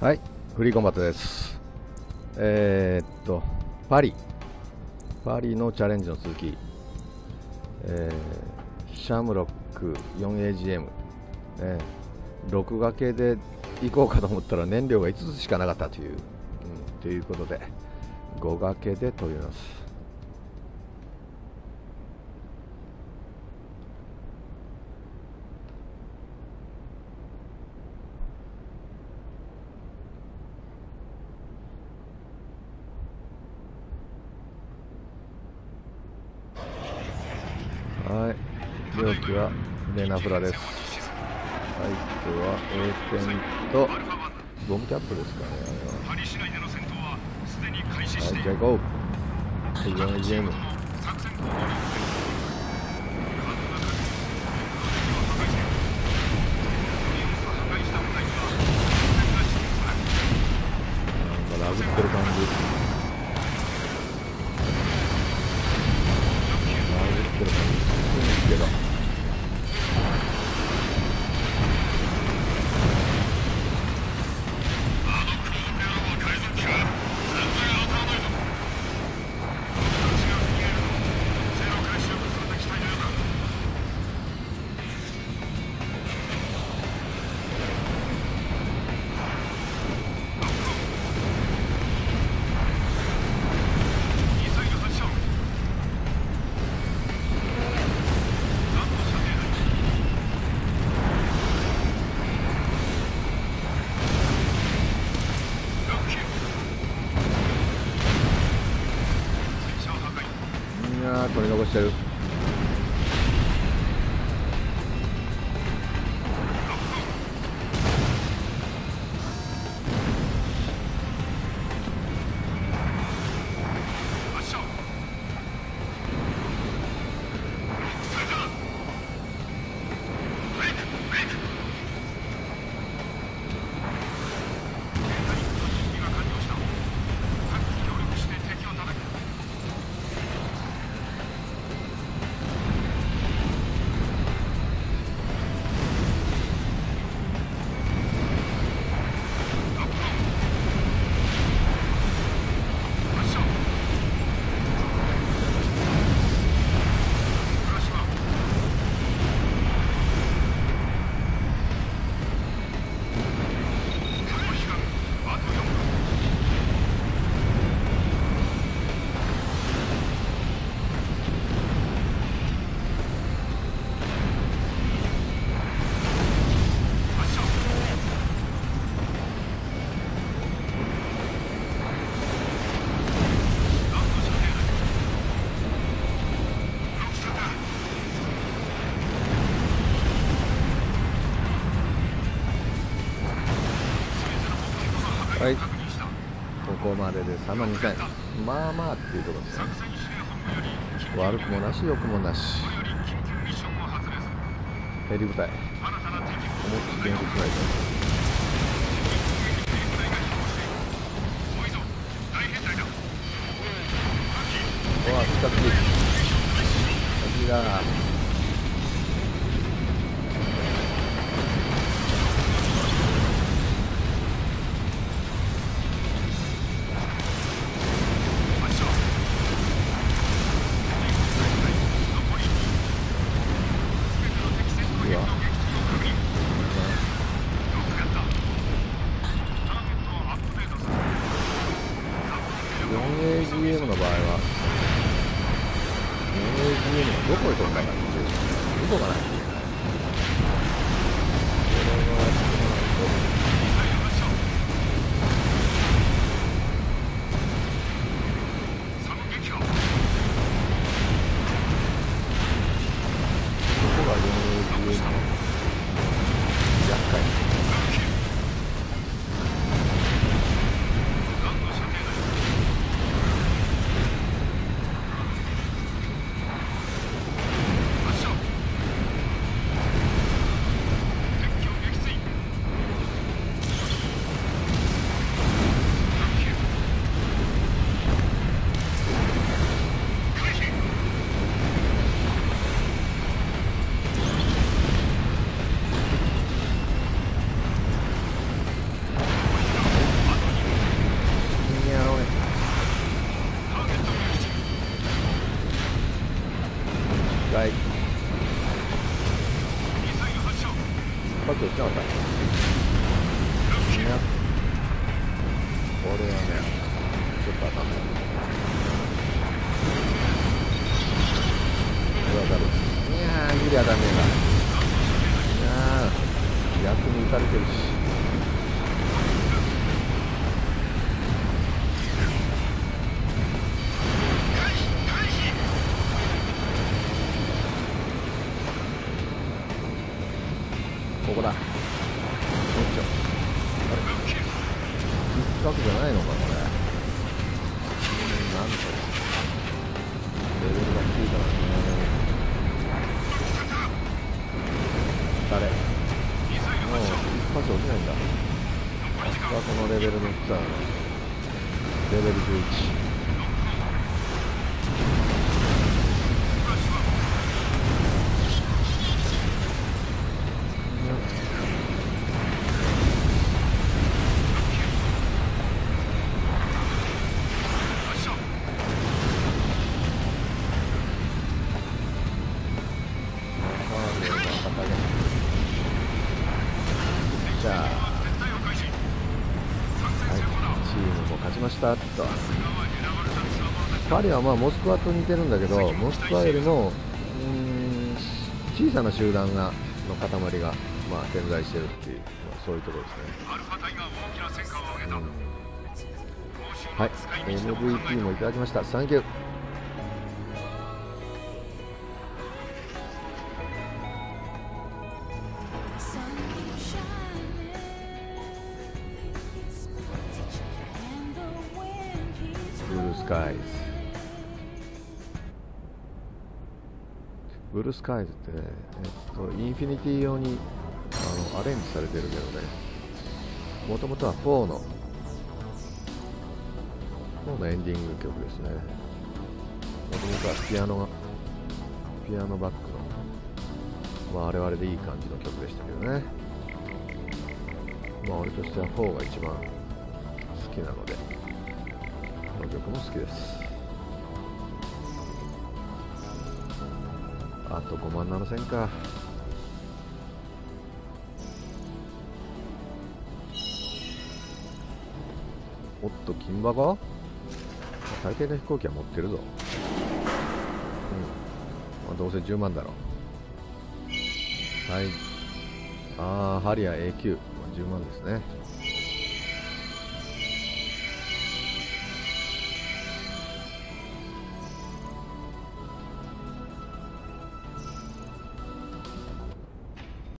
はい、フリーコンバットです。えー、っと、パリ、パリのチャレンジの続き、えーシャムロック 4AGM、ね、6掛けで行こうかと思ったら燃料が5つしかなかったという、うん、ということで、5掛けで飛びます。はい、両機はレナフラです。相手は A 点とボムキャップですかね。はい、じゃあ行こう。4AGM。作戦行動取り残してる。はい、ここまでで3万2000。まあまあっていうところですね。悪くもなし、良くもなし。ヘリ部隊、思いっきり電撃しないと。ームの場合は 4AGM がどこへ飛んだかっていう嘘がないっちなかったいや。これはねちょっと当たんない。これ当たる。いやーギリ当たんねえな。いやー逆に打たれてるし。レベルが低いからね。誰？もう一発落ちないんだ。あそこはこのレベルの低さな。レベル11。したと。パリはまあモスクワと似てるんだけど、モスクワよりも小さな集団がの塊がまあ点在してるっていう、まあ、そういうところですね。アルファ隊が大きな戦果を上げた、はい、MVP もいただきました。サンキュー。Keeps ブルースカイズ。ってね、えっと、インフィニティ用にあのアレンジされてるけどね、もともとは4の、4のエンディング曲ですね。もともとはピアノが、ピアノバックの、まあ、あれはあれでいい感じの曲でしたけどね。まあ、俺としては4が一番好きなので、この曲も好きです。あと5万7000か。おっと、金箱大抵の飛行機は持ってるぞ。うん。まあ、どうせ10万だろう。はい。ああ、ハリア A910 万ですね。